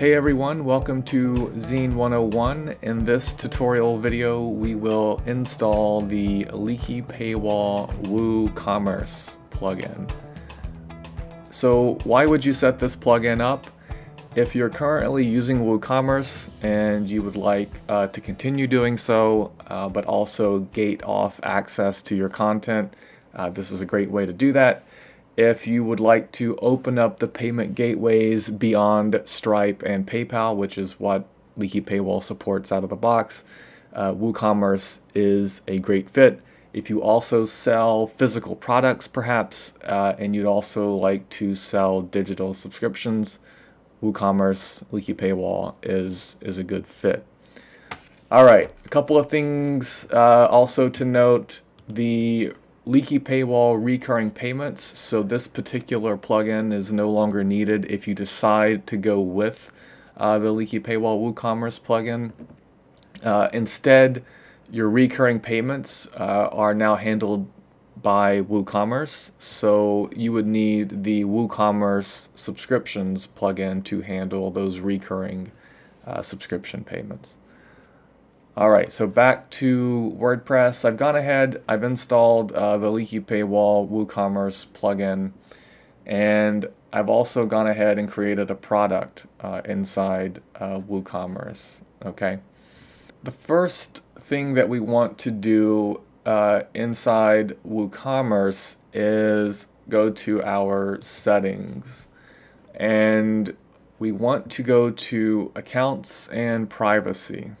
Hey everyone, welcome to Zeen101. In this tutorial video, we will install the Leaky Paywall WooCommerce plugin. So why would you set this plugin up? If you're currently using WooCommerce and you would like uh, to continue doing so, uh, but also gate off access to your content, uh, this is a great way to do that if you would like to open up the payment gateways beyond Stripe and PayPal, which is what Leaky Paywall supports out of the box, uh, WooCommerce is a great fit. If you also sell physical products, perhaps, uh, and you'd also like to sell digital subscriptions, WooCommerce, Leaky Paywall is, is a good fit. All right, a couple of things uh, also to note. The leaky paywall recurring payments. So this particular plugin is no longer needed if you decide to go with uh, the leaky paywall WooCommerce plugin. Uh, instead, your recurring payments uh, are now handled by WooCommerce. So you would need the WooCommerce subscriptions plugin to handle those recurring uh, subscription payments. All right, so back to WordPress. I've gone ahead, I've installed uh, the Leaky Paywall WooCommerce plugin, and I've also gone ahead and created a product uh, inside uh, WooCommerce, okay? The first thing that we want to do uh, inside WooCommerce is go to our settings, and we want to go to accounts and privacy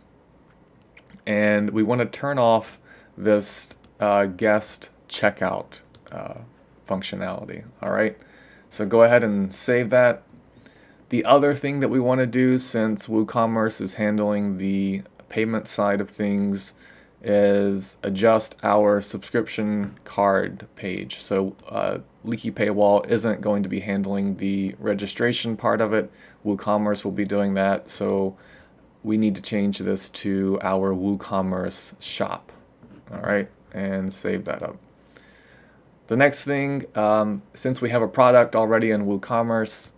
and we want to turn off this uh, guest checkout uh, functionality. All right, so go ahead and save that. The other thing that we want to do since WooCommerce is handling the payment side of things is adjust our subscription card page. So uh, Leaky Paywall isn't going to be handling the registration part of it. WooCommerce will be doing that. So we need to change this to our WooCommerce shop. All right, and save that up. The next thing, um, since we have a product already in WooCommerce,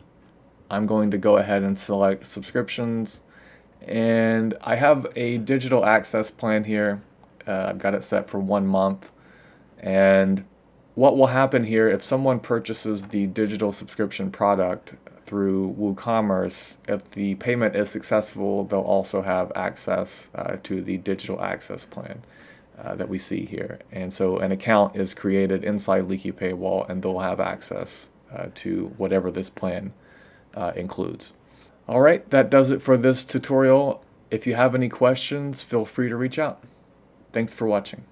I'm going to go ahead and select subscriptions. And I have a digital access plan here. Uh, I've got it set for one month. And what will happen here if someone purchases the digital subscription product through WooCommerce, if the payment is successful, they'll also have access uh, to the digital access plan uh, that we see here. And so an account is created inside Leaky Paywall and they'll have access uh, to whatever this plan uh, includes. All right, that does it for this tutorial. If you have any questions, feel free to reach out. Thanks for watching.